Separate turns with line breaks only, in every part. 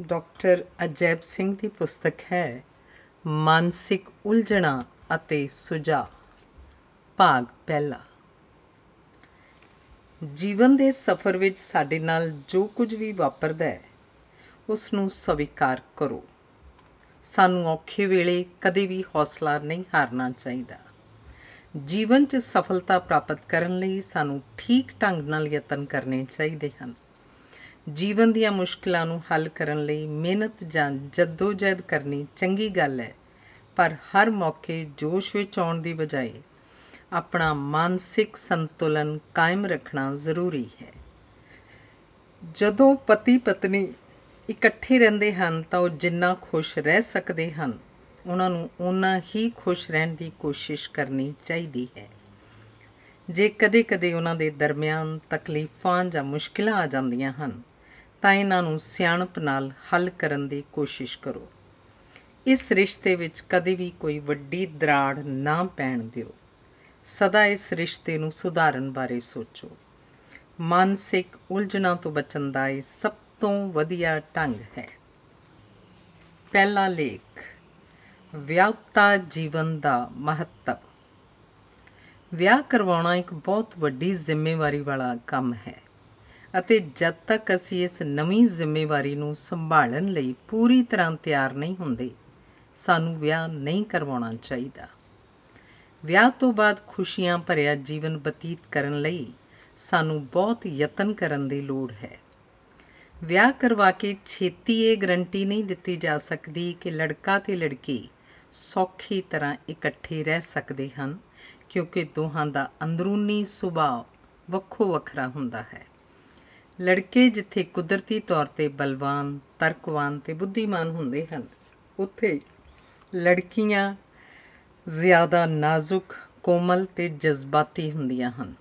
Doctor Ajaib Singh ਦੀ ਪੁਸਤਕ ਹੈ, ਮਾਨਸਿਕ ਉਲਝਣਾ ਅਤੇ ਸੁਝਾਅ, ਭਾਗ ਪਹਿਲਾ। ਜੀਵਨ ਦੇ ਸਫ਼ਰ ਵਿੱਚ ਸਾਡੇ ਨਾਲ ਜੋ ਕੁਝ ਵੀ ਵਾਪਰਦਾ ਹੈ ਉਸ ਨੂੰ ਸਵੀਕਾਰ ਕਰੋ। ਸਾਨੂੰ ਔਖੇ ਵੇਲੇ ਕਦੇ ਵੀ ਹੌਸਲਾ ਨਹੀਂ ਹਾਰਨਾ ਚਾਹੀਦਾ। ਜੀਵਨ 'ਚ ਸਫਲਤਾ ਪ੍ਰਾਪਤ ਕਰਨ ਲਈ ਸਾਨੂੰ ਠੀਕ ਢੰਗ ਨਾਲ ਯਤਨ ਕਰਨੇ ਚਾਹੀਦੇ ਹਨ। ਜੀਵਨ ਦੀਆਂ ਮੁਸ਼ਕਲਾਂ ਨੂੰ ਹੱਲ ਕਰਨ ਲਈ ਮਿਹਨਤ ਜਾਂ ਜਦੋਜਹਿਦ ਕਰਨੀ ਚੰਗੀ ਗੱਲ ਹੈ। ਪਰ ਹਰ ਮੌਕੇ ਜੋਸ਼ ਵਿੱਚ ਆਉਣ ਦੀ ਬਜਾਏ ਆਪਣਾ ਮਾਨਸਿਕ ਸੰਤੁਲਨ ਕਾਇਮ ਰੱਖਣਾ ਜ਼ਰੂਰੀ ਹੈ। ਜਦੋਂ ਪਤੀ ਪਤਨੀ ਇਕੱਠੇ ਰਹਿੰਦੇ ਹਨ ਤਾਂ ਉਹ ਜਿੰਨਾ ਖੁਸ਼ ਰਹਿ ਸਕਦੇ ਹਨ, ਉਹਨਾਂ ਨੂੰ ਉਨਾ ਹੀ ਖੁਸ਼ ਰਹਿਣ ਦੀ ਕੋਸ਼ਿਸ਼ ਕਰਨੀ ਚਾਹੀਦੀ ਹੈ। ਜੇ ਕਦੇ-ਕਦੇ ਉਹਨਾਂ ਦੇ ਦਰਮਿਆਨ ਤਕਲੀਫਾਂ ਜਾਂ ਮੁਸ਼ਕਿਲਾਂ ਆ ਜਾਂਦੀਆਂ ਹਨ ਤਾਂ ਇਹਨਾਂ ਨੂੰ ਸਿਆਣਪ ਨਾਲ ਹੱਲ ਕਰਨ ਦੀ ਕੋਸ਼ਿਸ਼ ਕਰੋ। ਇਸ ਰਿਸ਼ਤੇ ਵਿੱਚ ਕਦੇ ਵੀ ਕੋਈ ਵੱਡੀ ਦਰਾੜ ਨਾ ਪੈਣ ਦਿਓ। ਸਦਾ ਇਸ ਰਿਸ਼ਤੇ ਨੂੰ ਸੁਧਾਰਨ ਬਾਰੇ ਸੋਚੋ। ਮਾਨਸਿਕ ਉਲਝਣਾਂ ਤੋਂ ਬਚਣ ਦਾ ਇਹ ਸਭ ਤੋਂ ਵਧੀਆ ਢੰਗ ਹੈ। ਪਹਿਲਾ ਲੇਖ, ਵਿਆਹਤਾ ਜੀਵਨ ਦਾ ਮਹੱਤਵ। ਵਿਆਹ ਕਰਵਾਉਣਾ ਇੱਕ ਬਹੁਤ ਵੱਡੀ ਜ਼ਿੰਮੇਵਾਰੀ ਵਾਲਾ ਕੰਮ ਹੈ। ਅਤੇ ਜਦ ਤੱਕ ਅਸੀਂ ਇਸ ਨਵੀਂ ਜ਼ਿੰਮੇਵਾਰੀ ਨੂੰ ਸੰਭਾਲਣ ਲਈ ਪੂਰੀ ਤਰ੍ਹਾਂ ਤਿਆਰ ਨਹੀਂ ਹੁੰਦੇ, ਸਾਨੂੰ ਵਿਆਹ ਨਹੀਂ ਕਰਵਾਉਣਾ ਚਾਹੀਦਾ। ਵਿਆਹ ਤੋਂ ਬਾਅਦ ਖੁਸ਼ੀਆਂ ਭਰਿਆ ਜੀਵਨ ਬਤੀਤ ਕਰਨ ਲਈ ਸਾਨੂੰ ਬਹੁਤ ਯਤਨ ਕਰਨ ਦੀ ਲੋੜ ਹੈ। ਵਿਆਹ ਕਰਵਾ ਕੇ ਛੇਤੀ ਇਹ ਗਰੰਟੀ ਨਹੀਂ ਦਿੱਤੀ ਜਾ ਸਕਦੀ ਕਿ ਲੜਕਾ ਤੇ ਲੜਕੀ ਸੌਖੀ ਤਰ੍ਹਾਂ ਇਕੱਠੇ ਰਹਿ ਸਕਦੇ ਹਨ, ਕਿਉਂਕਿ ਦੋਹਾਂ ਦਾ ਅੰਦਰੂਨੀ ਸੁਭਾਅ ਵੱਖੋ ਵੱਖਰਾ ਹੁੰਦਾ ਹੈ। ਲੜਕੇ ਜਿੱਥੇ ਕੁਦਰਤੀ ਤੌਰ ਤੇ ਬਲਵਾਨ, ਤਰਕਵਾਨ ਤੇ ਬੁੱਧੀਮਾਨ ਹੁੰਦੇ ਹਨ, ਉੱਥੇ ਲੜਕੀਆਂ ਜ਼ਿਆਦਾ ਨਾਜ਼ੁਕ, ਕੋਮਲ ਤੇ ਜਜ਼ਬਾਤੀ ਹੁੰਦੀਆਂ ਹਨ।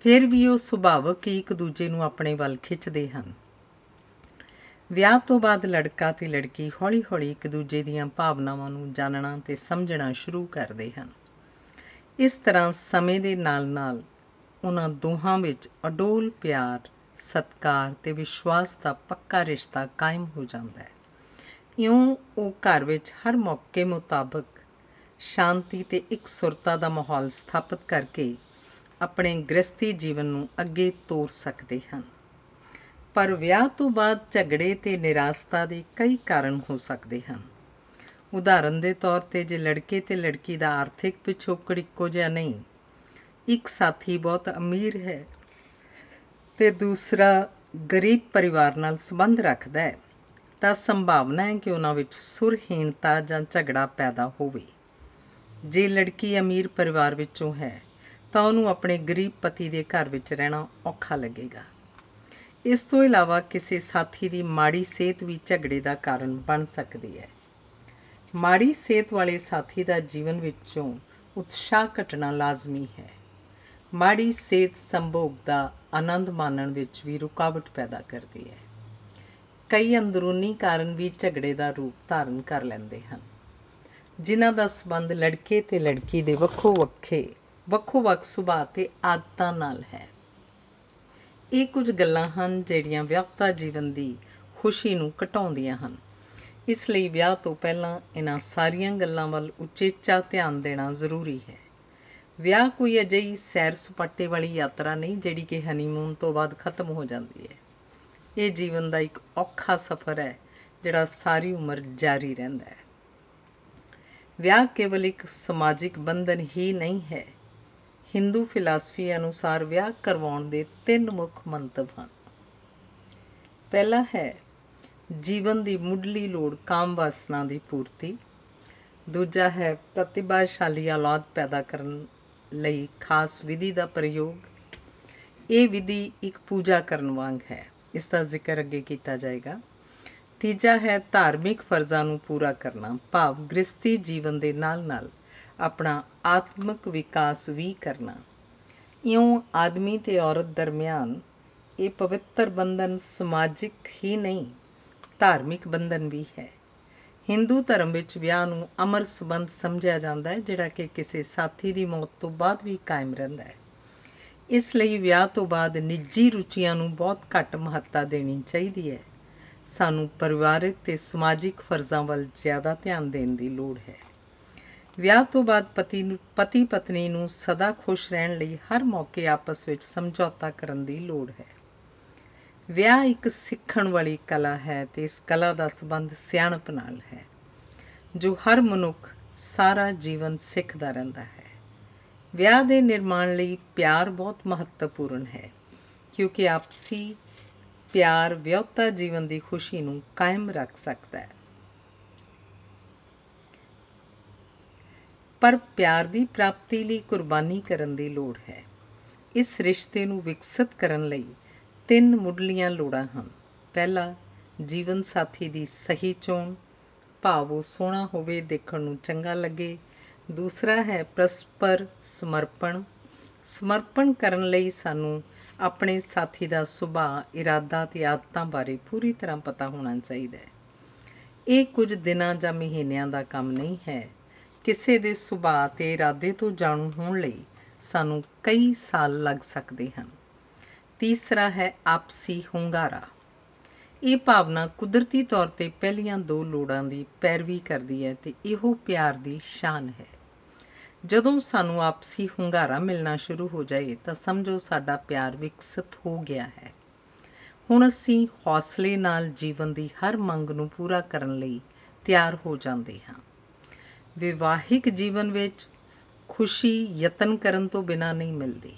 ਫਿਰ ਵੀ ਉਹ ਸੁਭਾਵਕ ਹੀ ਇੱਕ ਦੂਜੇ ਨੂੰ ਆਪਣੇ ਵੱਲ ਖਿੱਚਦੇ ਹਨ। ਵਿਆਹ ਤੋਂ ਬਾਅਦ ਲੜਕਾ ਤੇ ਲੜਕੀ ਹੌਲੀ-ਹੌਲੀ ਇੱਕ ਦੂਜੇ ਦੀਆਂ ਭਾਵਨਾਵਾਂ ਨੂੰ ਜਾਣਨਾ ਤੇ ਸਮਝਣਾ ਸ਼ੁਰੂ ਕਰਦੇ ਹਨ। ਇਸ ਤਰ੍ਹਾਂ ਸਮੇਂ ਦੇ ਨਾਲ-ਨਾਲ ਉਹਨਾਂ ਦੋਹਾਂ ਵਿੱਚ ਅਡੋਲ ਪਿਆਰ ਸਤਕਾਰ ਤੇ ਵਿਸ਼ਵਾਸ ਦਾ ਪੱਕਾ ਰਿਸ਼ਤਾ ਕਾਇਮ ਹੋ ਜਾਂਦਾ ਹੈ। ਇਉਂ ਉਹ ਘਰ ਵਿੱਚ ਹਰ ਮੌਕੇ ਮੁਤਾਬਕ ਸ਼ਾਂਤੀ ਤੇ ਇੱਕ ਸੁਰਤਾ ਦਾ ਮਾਹੌਲ ਸਥਾਪਿਤ ਕਰਕੇ ਆਪਣੇ ਗ੍ਰਸਤੀ ਜੀਵਨ ਨੂੰ ਅੱਗੇ ਤੋਰ ਸਕਦੇ ਹਨ। ਪਰ ਵਿਆਹ ਤੋਂ ਬਾਅਦ ਝਗੜੇ ਤੇ ਨਿਰਾਸ਼ਤਾ ਦੇ ਕਈ ਕਾਰਨ ਹੋ ਸਕਦੇ ਹਨ। ਉਦਾਹਰਨ ਦੇ ਤੌਰ ਤੇ ਜੇ ਲੜਕੇ ਤੇ ਲੜਕੀ ਦਾ ਆਰਥਿਕ ਪਿਛੋਕੜ ਇੱਕੋ ਜਿਹਾ ਨਹੀਂ, ਇੱਕ ਸਾਥੀ ਬਹੁਤ ਅਮੀਰ ਹੈ ਤੇ ਦੂਸਰਾ ਗਰੀਬ ਪਰਿਵਾਰ ਨਾਲ ਸੰਬੰਧ ਰੱਖਦਾ ਹੈ, ਤਾਂ ਸੰਭਾਵਨਾ ਹੈ ਕਿ ਉਹਨਾਂ ਵਿੱਚ ਸੁਰਹੀਣਤਾ ਜਾਂ ਝਗੜਾ ਪੈਦਾ ਹੋਵੇ। ਜੇ ਲੜਕੀ ਅਮੀਰ ਪਰਿਵਾਰ ਵਿੱਚੋਂ ਹੈ, ਤਾਂ ਉਹਨੂੰ ਆਪਣੇ ਗਰੀਬ ਪਤੀ ਦੇ ਘਰ ਵਿੱਚ ਰਹਿਣਾ ਔਖਾ ਲੱਗੇਗਾ। ਇਸ ਤੋਂ ਇਲਾਵਾ ਕਿਸੇ ਸਾਥੀ ਦੀ ਮਾੜੀ ਸਿਹਤ ਵੀ ਝਗੜੇ ਦਾ ਕਾਰਨ ਬਣ ਸਕਦੀ ਹੈ। ਮਾੜੀ ਸਿਹਤ ਵਾਲੇ ਸਾਥੀ ਦਾ ਜੀਵਨ ਵਿੱਚੋਂ ਉਤਸ਼ਾਹ ਘਟਣਾ ਲਾਜ਼ਮੀ ਹੈ। ਮਾੜੀ ਸਿਹਤ ਸੰਭੋਗ ਦਾ ਆਨੰਦ ਮਾਣਨ ਵਿੱਚ ਵੀ ਰੁਕਾਵਟ ਪੈਦਾ ਕਰਦੀ ਹੈ। ਕਈ ਅੰਦਰੂਨੀ ਕਾਰਨ ਵੀ ਝਗੜੇ ਦਾ ਰੂਪ ਧਾਰਨ ਕਰ ਲੈਂਦੇ ਹਨ। ਜਿਨ੍ਹਾਂ ਦਾ ਸੰਬੰਧ ਲੜਕੇ ਤੇ ਲੜਕੀ ਦੇ ਵੱਖੋ ਵੱਖੇ ਵੱਖੋ ਵੱਖ ਸੁਭਾਅ ਤੇ ਆਦਤਾਂ ਨਾਲ ਹੈ। ਇਹ ਕੁਝ ਗੱਲਾਂ ਹਨ ਜਿਹੜੀਆਂ ਵਿਅਕਤਾ ਜੀਵਨ ਦੀ ਖੁਸ਼ੀ ਨੂੰ ਘਟਾਉਂਦੀਆਂ ਹਨ। ਇਸ ਲਈ ਵਿਆਹ ਤੋਂ ਪਹਿਲਾਂ ਇਹਨਾਂ ਸਾਰੀਆਂ ਗੱਲਾਂ ਵੱਲ ਉਚੇਚਾ ਧਿਆਨ ਦੇਣਾ ਜ਼ਰੂਰੀ ਹੈ। ਵਿਆਹ ਕੋਈ ਅਜਿਹੀ ਸੈਰ ਸਪਾਟੇ ਵਾਲੀ ਯਾਤਰਾ ਨਹੀਂ ਜਿਹੜੀ ਕਿ ਹਨੀਮੂਨ ਤੋਂ ਬਾਅਦ ਖਤਮ ਹੋ ਜਾਂਦੀ ਹੈ। ਇਹ ਜੀਵਨ ਦਾ ਇੱਕ ਔਖਾ ਸਫ਼ਰ ਹੈ ਜਿਹੜਾ ਸਾਰੀ ਉਮਰ ਜਾਰੀ ਰਹਿੰਦਾ ਹੈ। ਵਿਆਹ ਕੇਵਲ ਇੱਕ ਸਮਾਜਿਕ ਬੰਧਨ ਹੀ ਨਹੀਂ ਹੈ। ਹਿੰਦੂ ਫਿਲਾਸਫੀ ਅਨੁਸਾਰ ਵਿਆਹ ਕਰਵਾਉਣ ਦੇ ਤਿੰਨ ਮੁੱਖ ਮੰਤਵ ਹਨ। ਪਹਿਲਾ ਹੈ ਜੀਵਨ ਦੀ ਮੁੱਢਲੀ ਲੋੜ ਕਾਮ ਵਾਸਨਾ ਦੀ ਪੂਰਤੀ। ਦੂਜਾ ਹੈ ਪ੍ਰਤਿਭਾਸ਼ਾਲੀ ਔਲਾਦ ਪੈਦਾ ਕਰਨ ਲਈ ਖਾਸ ਵਿਧੀ ਦਾ ਪ੍ਰਯੋਗ, ਇਹ ਵਿਧੀ ਇੱਕ ਪੂਜਾ ਕਰਨ ਵਾਂਗ ਹੈ। ਇਸ ਦਾ ਜ਼ਿਕਰ ਅੱਗੇ ਕੀਤਾ ਜਾਏਗਾ। ਤੀਜਾ ਹੈ ਧਾਰਮਿਕ ਫਰਜ਼ਾਂ ਨੂੰ ਪੂਰਾ ਕਰਨਾ। ਭਾਵ ਗ੍ਰਸਤੀ ਜੀਵਨ ਦੇ ਨਾਲ-ਨਾਲ ਆਪਣਾ ਆਤਮਿਕ ਵਿਕਾਸ ਵੀ ਕਰਨਾ। ਇਉਂ ਆਦਮੀ ਤੇ ਔਰਤ ਦਰਮਿਆਨ ਇਹ ਪਵਿੱਤਰ ਬੰਧਨ ਸਮਾਜਿਕ ਹੀ ਨਹੀਂ, ਧਾਰਮਿਕ ਬੰਧਨ ਵੀ ਹੈ। ਹਿੰਦੂ ਧਰਮ ਵਿੱਚ ਵਿਆਹ ਨੂੰ ਅਮਰ ਸਬੰਧ ਸਮਝਿਆ ਜਾਂਦਾ ਹੈ, ਜਿਹੜਾ ਕਿ ਕਿਸੇ ਸਾਥੀ ਦੀ ਮੌਤ ਤੋਂ ਬਾਅਦ ਵੀ ਕਾਇਮ ਰਹਿੰਦਾ ਹੈ। ਇਸ ਲਈ ਵਿਆਹ ਤੋਂ ਬਾਅਦ ਨਿੱਜੀ ਰੁਚੀਆਂ ਨੂੰ ਬਹੁਤ ਘੱਟ ਮਹੱਤਤਾ ਦੇਣੀ ਚਾਹੀਦੀ ਹੈ। ਸਾਨੂੰ ਪਰਿਵਾਰਕ ਤੇ ਸਮਾਜਿਕ ਫਰਜ਼ਾਂ ਵੱਲ ਜ਼ਿਆਦਾ ਧਿਆਨ ਦੇਣ ਦੀ ਲੋੜ ਹੈ। ਵਿਆਹ ਤੋਂ ਬਾਅਦ ਪਤੀ ਨੂੰ ਪਤੀ ਪਤਨੀ ਨੂੰ ਸਦਾ ਖੁਸ਼ ਰਹਿਣ ਲਈ ਹਰ ਮੌਕੇ ਆਪਸ ਵਿੱਚ ਸਮਝੌਤਾ ਕਰਨ ਦੀ ਲੋੜ ਹੈ। ਵਿਆਹ ਇੱਕ ਸਿੱਖਣ ਵਾਲੀ ਕਲਾ ਹੈ ਤੇ ਇਸ ਕਲਾ ਦਾ ਸੰਬੰਧ ਸਿਆਣਪ ਨਾਲ ਹੈ, ਜੋ ਹਰ ਮਨੁੱਖ ਸਾਰਾ ਜੀਵਨ ਸਿੱਖਦਾ ਰਹਿੰਦਾ ਹੈ। ਵਿਆਹ ਦੇ ਨਿਰਮਾਣ ਲਈ ਪਿਆਰ ਬਹੁਤ ਮਹੱਤਵਪੂਰਨ ਹੈ, ਕਿਉਂਕਿ ਆਪਸੀ ਪਿਆਰ ਵਿਆਹਤਾ ਜੀਵਨ ਦੀ ਖੁਸ਼ੀ ਨੂੰ ਕਾਇਮ ਰੱਖ ਸਕਦਾ ਹੈ। ਪਰ ਪਿਆਰ ਦੀ ਪ੍ਰਾਪਤੀ ਲਈ ਕੁਰਬਾਨੀ ਕਰਨ ਦੀ ਲੋੜ ਹੈ। ਇਸ ਰਿਸ਼ਤੇ ਨੂੰ ਵਿਕਸਿਤ ਕਰਨ ਲਈ ਤਿੰਨ ਮੁੱਢਲੀਆਂ ਲੋੜਾਂ ਹਨ। ਪਹਿਲਾ, ਜੀਵਨ ਸਾਥੀ ਦੀ ਸਹੀ ਚੋਣ। ਭਾਵ ਉਹ ਸੋਹਣਾ ਹੋਵੇ, ਦੇਖਣ ਨੂੰ ਚੰਗਾ ਲੱਗੇ। ਦੂਸਰਾ ਹੈ ਪਰਸਪਰ ਸਮਰਪਣ। ਸਮਰਪਣ ਕਰਨ ਲਈ ਸਾਨੂੰ ਆਪਣੇ ਸਾਥੀ ਦਾ ਸੁਭਾਅ, ਇਰਾਦਾ ਤੇ ਆਦਤਾਂ ਬਾਰੇ ਪੂਰੀ ਤਰ੍ਹਾਂ ਪਤਾ ਹੋਣਾ ਚਾਹੀਦਾ ਹੈ। ਇਹ ਕੁਝ ਦਿਨਾਂ ਜਾਂ ਮਹੀਨਿਆਂ ਦਾ ਕੰਮ ਨਹੀਂ ਹੈ। ਕਿਸੇ ਦੇ ਸੁਭਾਅ ਤੇ ਇਰਾਦੇ ਤੋਂ ਜਾਣੂ ਹੋਣ ਲਈ ਸਾਨੂੰ ਕਈ ਸਾਲ ਲੱਗ ਸਕਦੇ ਹਨ। ਤੀਸਰਾ ਹੈ ਆਪਸੀ ਹੁੰਗਾਰਾ। ਇਹ ਭਾਵਨਾ ਕੁਦਰਤੀ ਤੌਰ ਤੇ ਪਹਿਲੀਆਂ ਦੋ ਲੋੜਾਂ ਦੀ ਪੈਰਵੀ ਕਰਦੀ ਹੈ ਤੇ ਇਹੋ ਪਿਆਰ ਦੀ ਸ਼ਾਨ ਹੈ। ਜਦੋਂ ਸਾਨੂੰ ਆਪਸੀ ਹੁੰਗਾਰਾ ਮਿਲਣਾ ਸ਼ੁਰੂ ਹੋ ਜਾਏ ਤਾਂ ਸਮਝੋ ਸਾਡਾ ਪਿਆਰ ਵਿਕਸਿਤ ਹੋ ਗਿਆ ਹੈ। ਹੁਣ ਅਸੀਂ ਹੌਸਲੇ ਨਾਲ ਜੀਵਨ ਦੀ ਹਰ ਮੰਗ ਨੂੰ ਪੂਰਾ ਕਰਨ ਲਈ ਤਿਆਰ ਹੋ ਜਾਂਦੇ ਹਾਂ। ਵਿਵਾਹਿਕ ਜੀਵਨ ਵਿੱਚ ਖੁਸ਼ੀ ਯਤਨ ਕਰਨ ਤੋਂ ਬਿਨਾ ਨਹੀਂ ਮਿਲਦੀ।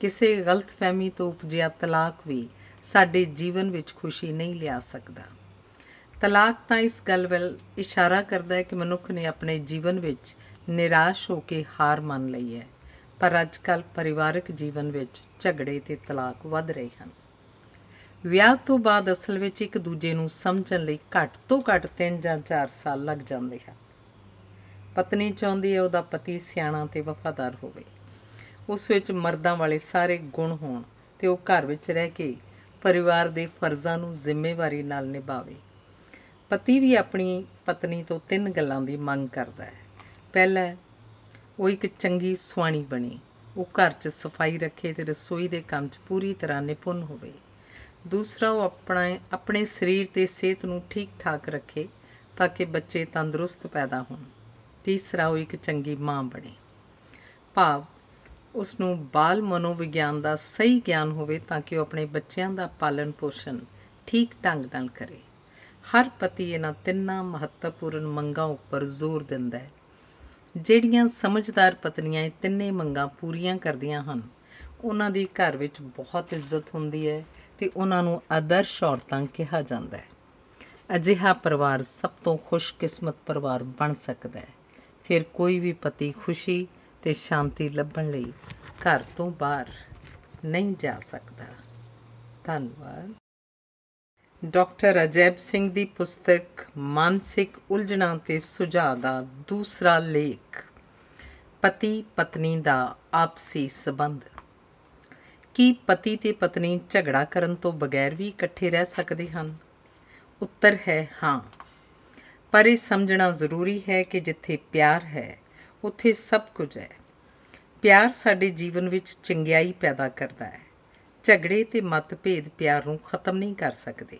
ਕਿਸੇ ਗਲਤਫਹਿਮੀ ਤੋਂ ਉਪਜਿਆ ਤਲਾਕ ਵੀ ਸਾਡੇ ਜੀਵਨ ਵਿੱਚ ਖੁਸ਼ੀ ਨਹੀਂ ਲਿਆ ਸਕਦਾ। ਤਲਾਕ ਤਾਂ ਇਸ ਗੱਲ ਵੱਲ ਇਸ਼ਾਰਾ ਕਰਦਾ ਹੈ ਕਿ ਮਨੁੱਖ ਨੇ ਆਪਣੇ ਜੀਵਨ ਵਿੱਚ ਨਿਰਾਸ਼ ਹੋ ਕੇ ਹਾਰ ਮੰਨ ਲਈ ਹੈ, ਪਰ ਅੱਜਕੱਲ ਪਰਿਵਾਰਕ ਜੀਵਨ ਵਿੱਚ ਝਗੜੇ ਤੇ ਤਲਾਕ ਵੱਧ ਰਹੇ ਹਨ। ਵਿਆਹ ਤੋਂ ਬਾਅਦ ਅਸਲ ਵਿੱਚ ਇੱਕ ਦੂਜੇ ਨੂੰ ਸਮਝਣ ਲਈ ਘੱਟ ਤੋਂ ਘੱਟ 3 ਜਾਂ 4 ਸਾਲ ਲੱਗ ਜਾਂਦੇ ਹਨ। ਪਤਨੀ ਚਾਹੁੰਦੀ ਹੈ ਉਹਦਾ ਪਤੀ ਸਿਆਣਾ ਤੇ ਵਫਾਦਾਰ ਹੋਵੇ। ਉਸ ਵਿੱਚ ਮਰਦਾਂ ਵਾਲੇ ਸਾਰੇ ਗੁਣ ਹੋਣ ਤੇ ਉਹ ਘਰ ਵਿੱਚ ਰਹਿ ਕੇ ਪਰਿਵਾਰ ਦੇ ਫਰਜ਼ਾਂ ਨੂੰ ਜ਼ਿੰਮੇਵਾਰੀ ਨਾਲ ਨਿਭਾਵੇ। ਪਤੀ ਵੀ ਆਪਣੀ ਪਤਨੀ ਤੋਂ ਤਿੰਨ ਗੱਲਾਂ ਦੀ ਮੰਗ ਕਰਦਾ ਹੈ। ਪਹਿਲਾ, ਉਹ ਇੱਕ ਚੰਗੀ ਸੁਆਣੀ ਬਣੇ। ਉਹ ਘਰ 'ਚ ਸਫ਼ਾਈ ਰੱਖੇ ਤੇ ਰਸੋਈ ਦੇ ਕੰਮ 'ਚ ਪੂਰੀ ਤਰ੍ਹਾਂ ਨਿਪੁੰਨ ਹੋਵੇ। ਦੂਸਰਾ, ਉਹ ਆਪਣਾ, ਆਪਣੇ ਸਰੀਰ ਤੇ ਸਿਹਤ ਨੂੰ ਠੀਕ ਠਾਕ ਰੱਖੇ ਤਾਂ ਕਿ ਬੱਚੇ ਤੰਦਰੁਸਤ ਪੈਦਾ ਹੋਣ। ਤੀਸਰਾ, ਉਹ ਇੱਕ ਚੰਗੀ ਮਾਂ ਬਣੇ। ਭਾਵ ਉਸ ਨੂੰ ਬਾਲ ਮਨੋਵਿਗਿਆਨ ਦਾ ਸਹੀ ਗਿਆਨ ਹੋਵੇ ਤਾਂ ਕਿ ਉਹ ਆਪਣੇ ਬੱਚਿਆਂ ਦਾ ਪਾਲਣ ਪੋਸ਼ਣ ਠੀਕ ਢੰਗ ਨਾਲ ਕਰੇ। ਹਰ ਪਤੀ ਇਹਨਾਂ ਤਿੰਨਾਂ ਮਹੱਤਵਪੂਰਨ ਮੰਗਾਂ ਉੱਪਰ ਜ਼ੋਰ ਦਿੰਦਾ ਹੈ। ਜਿਹੜੀਆਂ ਸਮਝਦਾਰ ਪਤਨੀਆਂ ਇਹ ਤਿੰਨੇ ਮੰਗਾਂ ਪੂਰੀਆਂ ਕਰਦੀਆਂ ਹਨ, ਉਹਨਾਂ ਦੀ ਘਰ ਵਿੱਚ ਬਹੁਤ ਇੱਜ਼ਤ ਹੁੰਦੀ ਹੈ ਤੇ ਉਹਨਾਂ ਨੂੰ ਆਦਰਸ਼ ਔਰਤਾਂ ਕਿਹਾ ਜਾਂਦਾ ਹੈ। ਅਜਿਹਾ ਪਰਿਵਾਰ ਸਭ ਤੋਂ ਖੁਸ਼ਕਿਸਮਤ ਪਰਿਵਾਰ ਬਣ ਸਕਦਾ ਹੈ। ਫਿਰ ਕੋਈ ਵੀ ਪਤੀ ਖੁਸ਼ੀ ਤੇ ਸ਼ਾਂਤੀ ਲੱਭਣ ਲਈ ਘਰ ਤੋਂ ਬਾਹਰ ਨਹੀਂ ਜਾ ਸਕਦਾ। ਧੰਨਵਾਦ। ਡਾਕਟਰ ਅਜੈਬ ਸਿੰਘ ਦੀ ਪੁਸਤਕ ਮਾਨਸਿਕ ਉਲਝਣਾਂ ਤੇ ਸੁਝਾਅ ਦਾ ਦੂਸਰਾ ਲੇਖ, ਪਤੀ ਪਤਨੀ ਦਾ ਆਪਸੀ ਸਬੰਧ। ਕੀ ਪਤੀ ਤੇ ਪਤਨੀ ਝਗੜਾ ਕਰਨ ਤੋਂ ਬਗੈਰ ਵੀ ਇਕੱਠੇ ਰਹਿ ਸਕਦੇ ਹਨ? ਉੱਤਰ ਹੈ ਹਾਂ। ਪਰ ਇਹ ਸਮਝਣਾ ਜ਼ਰੂਰੀ ਹੈ ਕਿ ਜਿੱਥੇ ਪਿਆਰ ਹੈ ਉੱਥੇ ਸਭ ਕੁਝ ਹੈ। ਪਿਆਰ ਸਾਡੇ ਜੀਵਨ ਵਿੱਚ ਚੰਗਿਆਈ ਪੈਦਾ ਕਰਦਾ ਹੈ। ਝਗੜੇ ਤੇ ਮਤਭੇਦ ਪਿਆਰ ਨੂੰ ਖਤਮ ਨਹੀਂ ਕਰ ਸਕਦੇ।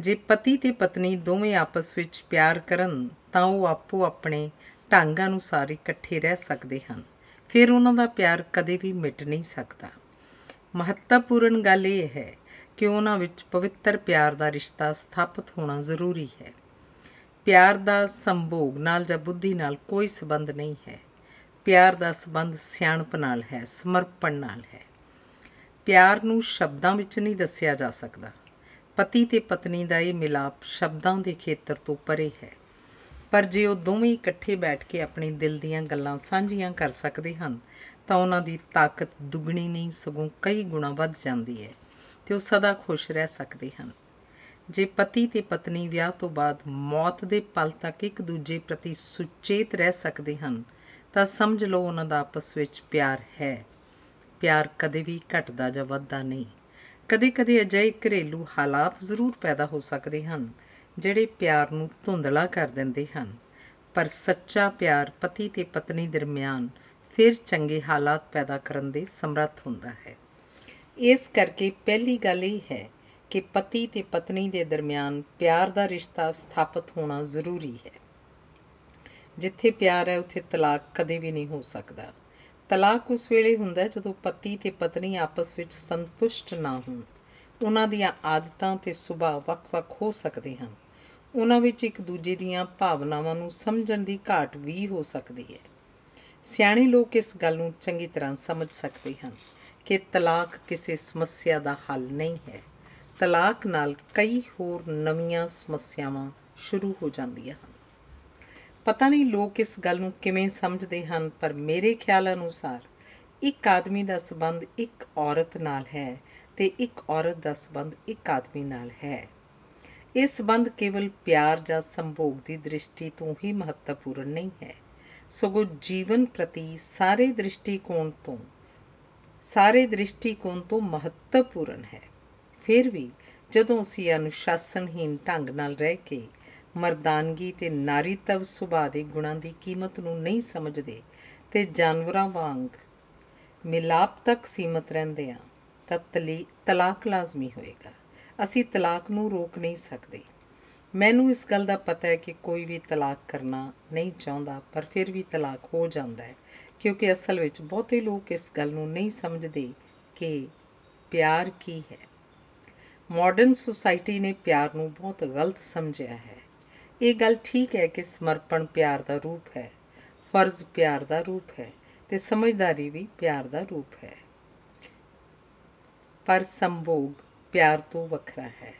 ਜੇ ਪਤੀ ਤੇ ਪਤਨੀ ਦੋਵੇਂ ਆਪਸ ਵਿੱਚ ਪਿਆਰ ਕਰਨ, ਤਾਂ ਉਹ ਆਪੋ ਆਪਣੇ ਢੰਗ ਅਨੁਸਾਰ ਇਕੱਠੇ ਰਹਿ ਸਕਦੇ ਹਨ। ਫਿਰ ਉਹਨਾਂ ਦਾ ਪਿਆਰ ਕਦੇ ਵੀ ਮਿਟ ਨਹੀਂ ਸਕਦਾ। ਮਹੱਤਵਪੂਰਨ ਗੱਲ ਇਹ ਹੈ ਕਿ ਉਹਨਾਂ ਵਿੱਚ ਪਵਿੱਤਰ ਪਿਆਰ ਦਾ ਰਿਸ਼ਤਾ ਸਥਾਪਿਤ ਹੋਣਾ ਜ਼ਰੂਰੀ ਹੈ। ਪਿਆਰ ਦਾ ਸੰਭੋਗ ਨਾਲ ਜਾਂ ਬੁੱਧੀ ਨਾਲ ਕੋਈ ਸਬੰਧ ਨਹੀਂ ਹੈ। ਪਿਆਰ ਦਾ ਸਬੰਧ ਸਿਆਣਪ ਨਾਲ ਹੈ, ਸਮਰਪਣ ਨਾਲ ਹੈ। ਪਿਆਰ ਨੂੰ ਸ਼ਬਦਾਂ ਵਿੱਚ ਨਹੀਂ ਦੱਸਿਆ ਜਾ ਸਕਦਾ। ਪਤੀ ਤੇ ਪਤਨੀ ਦਾ ਇਹ ਮਿਲਾਪ ਸ਼ਬਦਾਂ ਦੇ ਖੇਤਰ ਤੋਂ ਪਰੇ ਹੈ। ਪਰ ਜੇ ਉਹ ਦੋਵੇਂ ਇਕੱਠੇ ਬੈਠ ਕੇ ਆਪਣੇ ਦਿਲ ਦੀਆਂ ਗੱਲਾਂ ਸਾਂਝੀਆਂ ਕਰ ਸਕਦੇ ਹਨ, ਤਾਂ ਉਹਨਾਂ ਦੀ ਤਾਕਤ ਦੁੱਗਣੀ ਨਹੀਂ, ਸਗੋਂ ਕਈ ਗੁਣਾ ਵੱਧ ਜਾਂਦੀ ਹੈ ਤੇ ਉਹ ਸਦਾ ਖੁਸ਼ ਰਹਿ ਸਕਦੇ ਹਨ। ਜੇ ਪਤੀ ਤੇ ਪਤਨੀ ਵਿਆਹ ਤੋਂ ਬਾਅਦ ਮੌਤ ਦੇ ਪਲ ਤੱਕ ਇੱਕ ਦੂਜੇ ਪ੍ਰਤੀ ਸੁਚੇਤ ਰਹਿ ਸਕਦੇ ਹਨ, ਤਾਂ ਸਮਝ ਲਓ ਉਹਨਾਂ ਦਾ ਆਪਸ ਵਿੱਚ ਪਿਆਰ ਹੈ। ਪਿਆਰ ਕਦੇ ਵੀ ਘਟਦਾ ਜਾਂ ਵੱਧਦਾ ਨਹੀਂ। ਕਦੇ-ਕਦੇ ਅਜਿਹੇ ਘਰੇਲੂ ਹਾਲਾਤ ਜ਼ਰੂਰ ਪੈਦਾ ਹੋ ਸਕਦੇ ਹਨ, ਜਿਹੜੇ ਪਿਆਰ ਨੂੰ ਧੁੰਦਲਾ ਕਰ ਦਿੰਦੇ ਹਨ। ਪਰ ਸੱਚਾ ਪਿਆਰ ਪਤੀ ਤੇ ਪਤਨੀ ਦਰਮਿਆਨ ਫਿਰ ਚੰਗੇ ਹਾਲਾਤ ਪੈਦਾ ਕਰਨ ਦੇ ਸਮਰੱਥ ਹੁੰਦਾ ਹੈ। ਇਸ ਕਰਕੇ ਪਹਿਲੀ ਗੱਲ ਇਹ ਹੈ ਕਿ ਪਤੀ ਤੇ ਪਤਨੀ ਦੇ ਦਰਮਿਆਨ ਪਿਆਰ ਦਾ ਰਿਸ਼ਤਾ ਸਥਾਪਿਤ ਹੋਣਾ ਜ਼ਰੂਰੀ ਹੈ। ਜਿੱਥੇ ਪਿਆਰ ਹੈ, ਉੱਥੇ ਤਲਾਕ ਕਦੇ ਵੀ ਨਹੀਂ ਹੋ ਸਕਦਾ। ਤਲਾਕ ਉਸ ਵੇਲੇ ਹੁੰਦਾ ਜਦੋਂ ਪਤੀ ਤੇ ਪਤਨੀ ਆਪਸ ਵਿੱਚ ਸੰਤੁਸ਼ਟ ਨਾ ਹੋਣ। ਉਹਨਾਂ ਦੀਆਂ ਆਦਤਾਂ ਤੇ ਸੁਭਾਅ ਵੱਖ-ਵੱਖ ਹੋ ਸਕਦੇ ਹਨ। ਉਹਨਾਂ ਵਿੱਚ ਇੱਕ ਦੂਜੇ ਦੀਆਂ ਭਾਵਨਾਵਾਂ ਨੂੰ ਸਮਝਣ ਦੀ ਘਾਟ ਵੀ ਹੋ ਸਕਦੀ ਹੈ। ਸਿਆਣੇ ਲੋਕ ਇਸ ਗੱਲ ਨੂੰ ਚੰਗੀ ਤਰ੍ਹਾਂ ਸਮਝ ਸਕਦੇ ਹਨ ਕਿ ਤਲਾਕ ਕਿਸੇ ਸਮੱਸਿਆ ਦਾ ਹੱਲ ਨਹੀਂ ਹੈ। ਤਲਾਕ ਨਾਲ ਕਈ ਹੋਰ ਨਵੀਆਂ ਸਮੱਸਿਆਵਾਂ ਸ਼ੁਰੂ ਹੋ ਜਾਂਦੀਆਂ ਹਨ। ਪਤਾ ਨਹੀਂ ਲੋਕ ਇਸ ਗੱਲ ਨੂੰ ਕਿਵੇਂ ਸਮਝਦੇ ਹਨ, ਪਰ ਮੇਰੇ ਖਿਆਲ ਅਨੁਸਾਰ ਇੱਕ ਆਦਮੀ ਦਾ ਸਬੰਧ ਇੱਕ ਔਰਤ ਨਾਲ ਹੈ ਤੇ ਇੱਕ ਔਰਤ ਦਾ ਸਬੰਧ ਇੱਕ ਆਦਮੀ ਨਾਲ ਹੈ। ਇਹ ਸਬੰਧ ਕੇਵਲ ਪਿਆਰ ਜਾਂ ਸੰਭੋਗ ਦੀ ਦ੍ਰਿਸ਼ਟੀ ਤੋਂ ਹੀ ਮਹੱਤਵਪੂਰਨ ਨਹੀਂ ਹੈ। ਸਗੋਂ ਜੀਵਨ ਪ੍ਰਤੀ ਸਾਰੇ ਦ੍ਰਿਸ਼ਟੀਕੋਣ ਤੋਂ, ਸਾਰੇ ਦ੍ਰਿਸ਼ਟੀਕੋਣ ਤੋਂ ਮਹੱਤਵਪੂਰਨ ਹੈ। ਫਿਰ ਵੀ ਜਦੋਂ ਅਸੀਂ ਅਨੁਸ਼ਾਸਨਹੀਨ ਢੰਗ ਨਾਲ ਰਹਿ ਕੇ ਮਰਦਾਨਗੀ ਤੇ ਨਾਰੀਤਵ ਸੁਭਾਅ ਦੇ ਗੁਣਾਂ ਦੀ ਕੀਮਤ ਨੂੰ ਨਹੀਂ ਸਮਝਦੇ ਤੇ ਜਾਨਵਰਾਂ ਵਾਂਗ ਮਿਲਾਪ ਤੱਕ ਸੀਮਤ ਰਹਿੰਦੇ ਆ ਤਾਂ ਤਲੀ- ਤਲਾਕ ਲਾਜ਼ਮੀ ਹੋਏਗਾ। ਅਸੀਂ ਤਲਾਕ ਨੂੰ ਰੋਕ ਨਹੀਂ ਸਕਦੇ। ਮੈਨੂੰ ਇਸ ਗੱਲ ਦਾ ਪਤਾ ਹੈ ਕਿ ਕੋਈ ਵੀ ਤਲਾਕ ਕਰਨਾ ਨਹੀਂ ਚਾਹੁੰਦਾ, ਪਰ ਫਿਰ ਵੀ ਤਲਾਕ ਹੋ ਜਾਂਦਾ ਹੈ, ਕਿਉਂਕਿ ਅਸਲ ਵਿੱਚ ਬਹੁਤੇ ਲੋਕ ਇਸ ਗੱਲ ਨੂੰ ਨਹੀਂ ਸਮਝਦੇ ਕਿ ਪਿਆਰ ਕੀ ਹੈ। ਮਾਡਰਨ ਸੁਸਾਇਟੀ ਨੇ ਪਿਆਰ ਨੂੰ ਬਹੁਤ ਗਲਤ ਸਮਝਿਆ ਹੈ। ਇਹ ਗੱਲ ਠੀਕ ਹੈ ਕਿ ਸਮਰਪਣ ਪਿਆਰ ਦਾ ਰੂਪ ਹੈ, ਫਰਜ਼ ਪਿਆਰ ਦਾ ਰੂਪ ਹੈ ਤੇ ਸਮਝਦਾਰੀ ਵੀ ਪਿਆਰ ਦਾ ਰੂਪ ਹੈ। ਪਰ ਸੰਭੋਗ ਪਿਆਰ ਤੋਂ ਵੱਖਰਾ ਹੈ।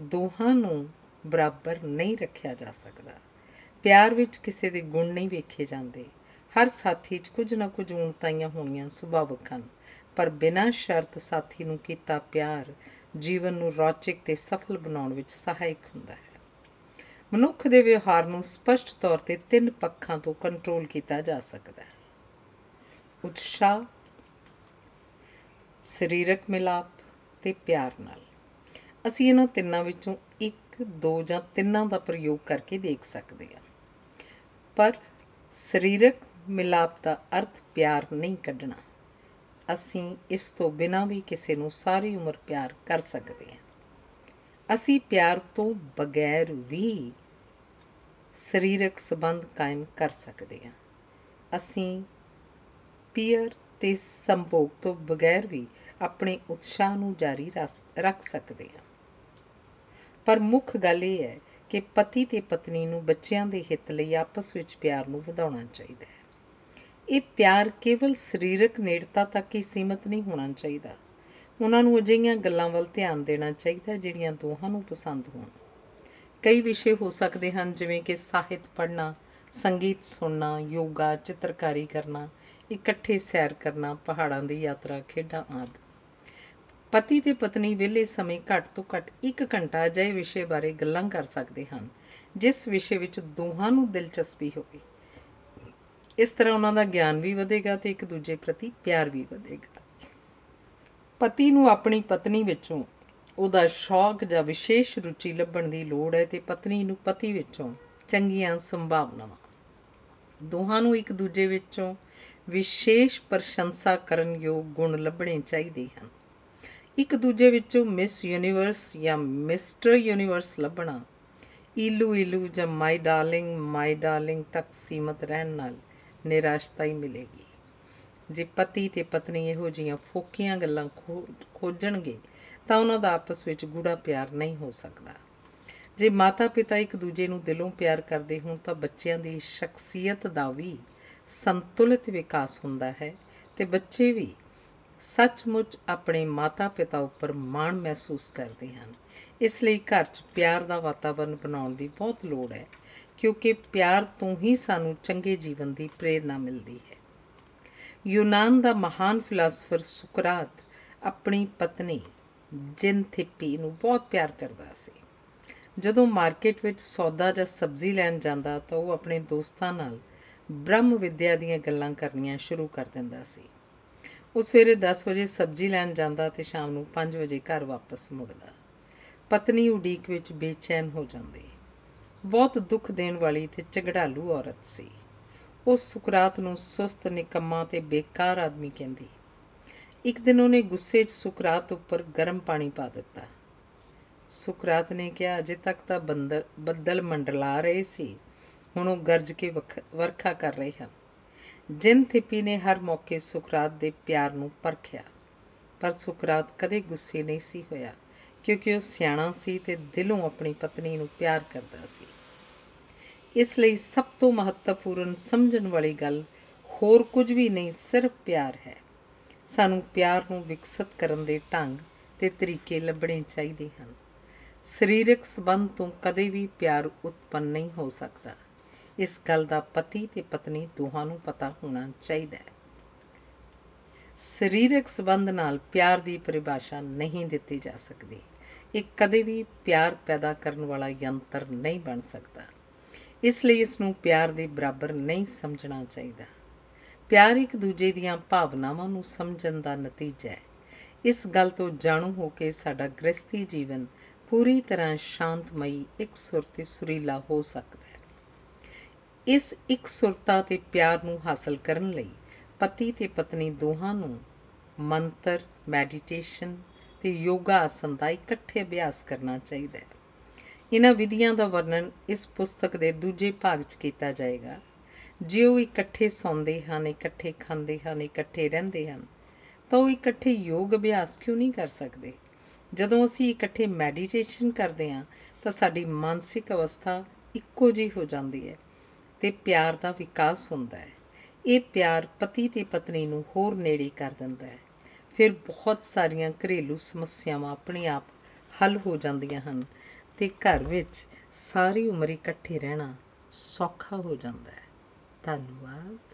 ਦੋਹਾਂ ਨੂੰ ਬਰਾਬਰ ਨਹੀਂ ਰੱਖਿਆ ਜਾ ਸਕਦਾ। ਪਿਆਰ ਵਿੱਚ ਕਿਸੇ ਦੇ ਗੁਣ ਨਹੀਂ ਵੇਖੇ ਜਾਂਦੇ। ਹਰ ਸਾਥੀ 'ਚ ਕੁਝ ਨਾ ਕੁਝ ਊਣਤਾਈਆਂ ਹੋਣੀਆਂ ਸੁਭਾਵਕ ਹਨ। ਪਰ ਬਿਨਾਂ ਸ਼ਰਤ ਸਾਥੀ ਨੂੰ ਕੀਤਾ ਪਿਆਰ ਜੀਵਨ ਨੂੰ ਰੌਚਕ ਤੇ ਸਫਲ ਬਣਾਉਣ ਵਿੱਚ ਸਹਾਇਕ ਹੁੰਦਾ ਹੈ। ਮਨੁੱਖ ਦੇ ਵਿਵਹਾਰ ਨੂੰ ਸਪਸ਼ਟ ਤੌਰ ਤੇ ਤਿੰਨ ਪੱਖਾਂ ਤੋਂ ਕੰਟਰੋਲ ਕੀਤਾ ਜਾ ਸਕਦਾ ਹੈ। ਉਤਸ਼ਾਹ, ਸਰੀਰਕ ਮਿਲਾਪ ਤੇ ਪਿਆਰ ਨਾਲ। ਅਸੀਂ ਇਹਨਾਂ ਤਿੰਨਾਂ ਵਿੱਚੋਂ ਇੱਕ, ਦੋ ਜਾਂ ਤਿੰਨਾਂ ਦਾ ਪ੍ਰਯੋਗ ਕਰਕੇ ਦੇਖ ਸਕਦੇ ਹਾਂ। ਪਰ ਸਰੀਰਕ ਮਿਲਾਪ ਦਾ ਅਰਥ ਪਿਆਰ ਨਹੀਂ ਕੱਢਣਾ। ਅਸੀਂ ਇਸ ਤੋਂ ਬਿਨਾਂ ਵੀ ਕਿਸੇ ਨੂੰ ਸਾਰੀ ਉਮਰ ਪਿਆਰ ਕਰ ਸਕਦੇ ਹਾਂ। ਅਸੀਂ ਪਿਆਰ ਤੋਂ ਬਗੈਰ ਵੀ ਸਰੀਰਕ ਸੰਬੰਧ ਕਾਇਮ ਕਰ ਸਕਦੇ ਹਾਂ। ਅਸੀਂ ਪੀਅਰ ਤੇ ਸੰਭੋਗ ਤੋਂ ਬਗੈਰ ਵੀ ਆਪਣੇ ਉਤਸ਼ਾਹ ਨੂੰ ਜਾਰੀ ਰਸ- ਰੱਖ ਸਕਦੇ ਹਾਂ। ਪਰ ਮੁੱਖ ਗੱਲ ਇਹ ਹੈ ਕਿ ਪਤੀ ਤੇ ਪਤਨੀ ਨੂੰ ਬੱਚਿਆਂ ਦੇ ਹਿੱਤ ਲਈ ਆਪਸ ਵਿੱਚ ਪਿਆਰ ਨੂੰ ਵਧਾਉਣਾ ਚਾਹੀਦਾ ਹੈ। ਇਹ ਪਿਆਰ ਕੇਵਲ ਸਰੀਰਕ ਨੇੜਤਾ ਤੱਕ ਹੀ ਸੀਮਤ ਨਹੀਂ ਹੋਣਾ ਚਾਹੀਦਾ। ਉਹਨਾਂ ਨੂੰ ਅਜਿਹੀਆਂ ਗੱਲਾਂ ਵੱਲ ਧਿਆਨ ਦੇਣਾ ਚਾਹੀਦਾ ਜਿਹੜੀਆਂ ਦੋਹਾਂ ਨੂੰ ਪਸੰਦ ਹੋਣ। ਕਈ ਵਿਸ਼ੇ ਹੋ ਸਕਦੇ ਹਨ, ਜਿਵੇਂ ਕਿ ਸਾਹਿਤ ਪੜ੍ਹਨਾ, ਸੰਗੀਤ ਸੁਣਨਾ, ਯੋਗਾ, ਚਿੱਤਰਕਾਰੀ ਕਰਨਾ, ਇਕੱਠੇ ਸੈਰ ਕਰਨਾ, ਪਹਾੜਾਂ ਦੀ ਯਾਤਰਾ, ਖੇਡਾਂ ਆਦਿ। ਪਤੀ ਤੇ ਪਤਨੀ ਵਿਹਲੇ ਸਮੇਂ ਘੱਟ ਤੋਂ ਘੱਟ 1 ਘੰਟਾ ਅਜਿਹੇ ਵਿਸ਼ੇ ਬਾਰੇ ਗੱਲਾਂ ਕਰ ਸਕਦੇ ਹਨ, ਜਿਸ ਵਿਸ਼ੇ ਵਿੱਚ ਦੋਹਾਂ ਨੂੰ ਦਿਲਚਸਪੀ ਹੋਵੇ। ਇਸ ਤਰ੍ਹਾਂ ਉਹਨਾਂ ਦਾ ਗਿਆਨ ਵੀ ਵਧੇਗਾ ਤੇ ਇੱਕ ਦੂਜੇ ਪ੍ਰਤੀ ਪਿਆਰ ਵੀ ਵਧੇਗਾ। ਪਤੀ ਨੂੰ ਆਪਣੀ ਪਤਨੀ ਵਿੱਚੋਂ ਉਹਦਾ ਸ਼ੌਕ ਜਾਂ ਵਿਸ਼ੇਸ਼ ਰੁਚੀ ਲੱਭਣ ਦੀ ਲੋੜ ਹੈ ਤੇ ਪਤਨੀ ਨੂੰ ਪਤੀ ਵਿੱਚੋਂ ਚੰਗੀਆਂ ਸੰਭਾਵਨਾਵਾਂ। ਦੋਹਾਂ ਨੂੰ ਇੱਕ ਦੂਜੇ ਵਿੱਚੋਂ ਵਿਸ਼ੇਸ਼ ਪ੍ਰਸ਼ੰਸਾ ਕਰਨ ਯੋਗ ਗੁਣ ਲੱਭਣੇ ਚਾਹੀਦੇ ਹਨ। ਇੱਕ ਦੂਜੇ ਵਿੱਚੋਂ ਮਿਸ ਯੂਨੀਵਰਸ ਜਾਂ ਮਿਸਟਰ ਯੂਨੀਵਰਸ ਲੱਭਣਾ ਈਲੂ ਈਲੂ ਜਾਂ ਮਾਈ ਡਾਰਲਿੰਗ ਮਾਈ ਡਾਰਲਿੰਗ ਤੱਕ ਸੀਮਤ ਰਹਿਣ ਨਾਲ ਨਿਰਾਸ਼ਤਾ ਹੀ ਮਿਲੇਗੀ। ਜੇ ਪਤੀ ਤੇ ਪਤਨੀ ਇਹੋ ਜੀਆਂ ਫੋਕੀਆਂ ਗੱਲਾਂ ਖੋ- ਖੋਜਣਗੇ, ਤਾਂ ਉਹਨਾਂ ਦਾ ਆਪਸ ਵਿੱਚ ਗੂੜਾ ਪਿਆਰ ਨਹੀਂ ਹੋ ਸਕਦਾ। ਜੇ ਮਾਤਾ-ਪਿਤਾ ਇੱਕ ਦੂਜੇ ਨੂੰ ਦਿਲੋਂ ਪਿਆਰ ਕਰਦੇ ਹੋਣ, ਤਾਂ ਬੱਚਿਆਂ ਦੀ ਸ਼ਖਸੀਅਤ ਦਾ ਵੀ ਸੰਤੁਲਿਤ ਵਿਕਾਸ ਹੁੰਦਾ ਹੈ ਤੇ ਬੱਚੇ ਵੀ ਸੱਚਮੁੱਚ ਆਪਣੇ ਮਾਤਾ-ਪਿਤਾ ਉੱਪਰ ਮਾਣ ਮਹਿਸੂਸ ਕਰਦੇ ਹਨ। ਇਸ ਲਈ ਘਰ 'ਚ ਪਿਆਰ ਦਾ ਵਾਤਾਵਰਣ ਬਣਾਉਣ ਦੀ ਬਹੁਤ ਲੋੜ ਹੈ। ਕਿਉਂਕਿ ਪਿਆਰ ਤੋਂ ਹੀ ਸਾਨੂੰ ਚੰਗੇ ਜੀਵਨ ਦੀ ਪ੍ਰੇਰਣਾ ਮਿਲਦੀ ਹੈ। ਯੂਨਾਨ ਦਾ ਮਹਾਨ ਫਿਲਾਸਫਰ ਸੁਕਰਾਤ ਆਪਣੀ ਪਤਨੀ ਜਿਨਥਿਪੀ ਨੂੰ ਬਹੁਤ ਪਿਆਰ ਕਰਦਾ ਸੀ। ਜਦੋਂ ਮਾਰਕੀਟ ਵਿੱਚ ਸੌਦਾ ਜਾਂ ਸਬਜ਼ੀ ਲੈਣ ਜਾਂਦਾ ਤਾਂ ਉਹ ਆਪਣੇ ਦੋਸਤਾਂ ਨਾਲ ਬ੍ਰਹਮ ਵਿਦਿਆ ਦੀਆਂ ਗੱਲਾਂ ਕਰਨੀਆਂ ਸ਼ੁਰੂ ਕਰ ਦਿੰਦਾ ਸੀ। ਉਹ ਸਵੇਰੇ 10 ਵਜੇ ਸਬਜ਼ੀ ਲੈਣ ਜਾਂਦਾ ਤੇ ਸ਼ਾਮ ਨੂੰ 5 ਵਜੇ ਘਰ ਵਾਪਸ ਮੁੜਦਾ। ਪਤਨੀ ਉਡੀਕ ਵਿੱਚ ਬੇਚੈਨ ਹੋ ਜਾਂਦੀ। ਬਹੁਤ ਦੁੱਖ ਦੇਣ ਵਾਲੀ ਤੇ ਝਗੜਾਲੂ ਔਰਤ ਸੀ। ਉਹ ਸੁਕਰਾਤ ਨੂੰ ਸੁਸਤ ਨਿਕੰਮਾ ਤੇ ਬੇਕਾਰ ਆਦਮੀ ਕਹਿੰਦੀ। ਇੱਕ ਦਿਨ ਉਹਨੇ ਗੁੱਸੇ 'ਚ ਸੁਕਰਾਤ ਉੱਪਰ ਗਰਮ ਪਾਣੀ ਪਾ ਦਿੱਤਾ। ਸੁਕਰਾਤ ਨੇ ਕਿਹਾ, ਅਜੇ ਤੱਕ ਤਾਂ ਬੰਦਰ ਬੱਦਲ ਮੰਡਲਾ ਰਹੇ ਸੀ। ਹੁਣ ਉਹ ਗਰਜ ਕੇ ਵਖ- ਵਰਖਾ ਕਰ ਰਹੇ ਹਨ। ਜਿਨ ਥਿਪੀ ਨੇ ਹਰ ਮੌਕੇ ਸੁਕਰਾਤ ਦੇ ਪਿਆਰ ਨੂੰ ਪਰਖਿਆ। ਪਰ ਸੁਕਰਾਤ ਕਦੇ ਗੁੱਸੇ ਨਹੀਂ ਸੀ ਹੋਇਆ। ਕਿਉਂਕਿ ਉਹ ਸਿਆਣਾ ਸੀ ਤੇ ਦਿਲੋਂ ਆਪਣੀ ਪਤਨੀ ਨੂੰ ਪਿਆਰ ਕਰਦਾ ਸੀ। ਇਸ ਲਈ ਸਭ ਤੋਂ ਮਹੱਤਵਪੂਰਨ ਸਮਝਣ ਵਾਲੀ ਗੱਲ, ਹੋਰ ਕੁਝ ਵੀ ਨਹੀਂ, ਸਿਰਫ ਪਿਆਰ ਹੈ। ਸਾਨੂੰ ਪਿਆਰ ਨੂੰ ਵਿਕਸਿਤ ਕਰਨ ਦੇ ਢੰਗ ਤੇ ਤਰੀਕੇ ਲੱਭਣੇ ਚਾਹੀਦੇ ਹਨ। ਸਰੀਰਕ ਸਬੰਧ ਤੋਂ ਕਦੇ ਵੀ ਪਿਆਰ ਉਤਪੰਨ ਨਹੀਂ ਹੋ ਸਕਦਾ। ਇਸ ਗੱਲ ਦਾ ਪਤੀ ਤੇ ਪਤਨੀ ਦੋਹਾਂ ਨੂੰ ਪਤਾ ਹੋਣਾ ਚਾਹੀਦਾ ਹੈ। ਸਰੀਰਕ ਸਬੰਧ ਨਾਲ ਪਿਆਰ ਦੀ ਪਰਿਭਾਸ਼ਾ ਨਹੀਂ ਦਿੱਤੀ ਜਾ ਸਕਦੀ। ਇਹ ਕਦੇ ਵੀ ਪਿਆਰ ਪੈਦਾ ਕਰਨ ਵਾਲਾ ਯੰਤਰ ਨਹੀਂ ਬਣ ਸਕਦਾ। ਇਸ ਲਈ ਇਸ ਨੂੰ ਪਿਆਰ ਦੇ ਬਰਾਬਰ ਨਹੀਂ ਸਮਝਣਾ ਚਾਹੀਦਾ। ਪਿਆਰ ਇੱਕ ਦੂਜੇ ਦੀਆਂ ਭਾਵਨਾਵਾਂ ਨੂੰ ਸਮਝਣ ਦਾ ਨਤੀਜਾ ਹੈ। ਇਸ ਗੱਲ ਤੋਂ ਜਾਣੂ ਹੋ ਕੇ ਸਾਡਾ ਗ੍ਰਸਤੀ ਜੀਵਨ ਪੂਰੀ ਤਰ੍ਹਾਂ ਸ਼ਾਂਤਮਈ, ਇੱਕ ਸੁਰ ਤੇ ਸੁਰੀਲਾ ਹੋ ਸਕਦਾ ਹੈ। ਇਸ ਇਕਸੁਰਤਾ ਤੇ ਪਿਆਰ ਨੂੰ ਹਾਸਲ ਕਰਨ ਲਈ ਪਤੀ ਤੇ ਪਤਨੀ ਦੋਹਾਂ ਨੂੰ ਮੰਤਰ, ਮੈਡੀਟੇਸ਼ਨ ਤੇ ਯੋਗਾ ਆਸਨ ਦਾ ਇਕੱਠੇ ਅਭਿਆਸ ਕਰਨਾ ਚਾਹੀਦਾ ਹੈ। ਇਹਨਾਂ ਵਿਧੀਆਂ ਦਾ ਵਰਣਨ ਇਸ ਪੁਸਤਕ ਦੇ ਦੂਜੇ ਭਾਗ 'ਚ ਕੀਤਾ ਜਾਏਗਾ। ਜੇ ਉਹ ਇਕੱਠੇ ਸੌਂਦੇ ਹਨ, ਇਕੱਠੇ ਖਾਂਦੇ ਹਨ, ਇਕੱਠੇ ਰਹਿੰਦੇ ਹਨ, ਤਾਂ ਉਹ ਇਕੱਠੇ ਯੋਗ ਅਭਿਆਸ ਕਿਉਂ ਨਹੀਂ ਕਰ ਸਕਦੇ? ਜਦੋਂ ਅਸੀਂ ਇਕੱਠੇ ਮੈਡੀਟੇਸ਼ਨ ਕਰਦੇ ਹਾਂ, ਤਾਂ ਸਾਡੀ ਮਾਨਸਿਕ ਅਵਸਥਾ ਇੱਕੋ ਜਿਹੀ ਹੋ ਜਾਂਦੀ ਹੈ ਤੇ ਪਿਆਰ ਦਾ ਵਿਕਾਸ ਹੁੰਦਾ ਹੈ। ਇਹ ਪਿਆਰ ਪਤੀ ਤੇ ਪਤਨੀ ਨੂੰ ਹੋਰ ਨੇੜੇ ਕਰ ਦਿੰਦਾ ਹੈ। ਫਿਰ ਬਹੁਤ ਸਾਰੀਆਂ ਘਰੇਲੂ ਸਮੱਸਿਆਵਾਂ ਆਪਣੇ ਆਪ ਹੱਲ ਹੋ ਜਾਂਦੀਆਂ ਹਨ ਤੇ ਘਰ ਵਿੱਚ ਸਾਰੀ ਉਮਰ ਇਕੱਠੇ ਰਹਿਣਾ ਸੌਖਾ ਹੋ ਜਾਂਦਾ ਹੈ। ਧੰਨਵਾਦ।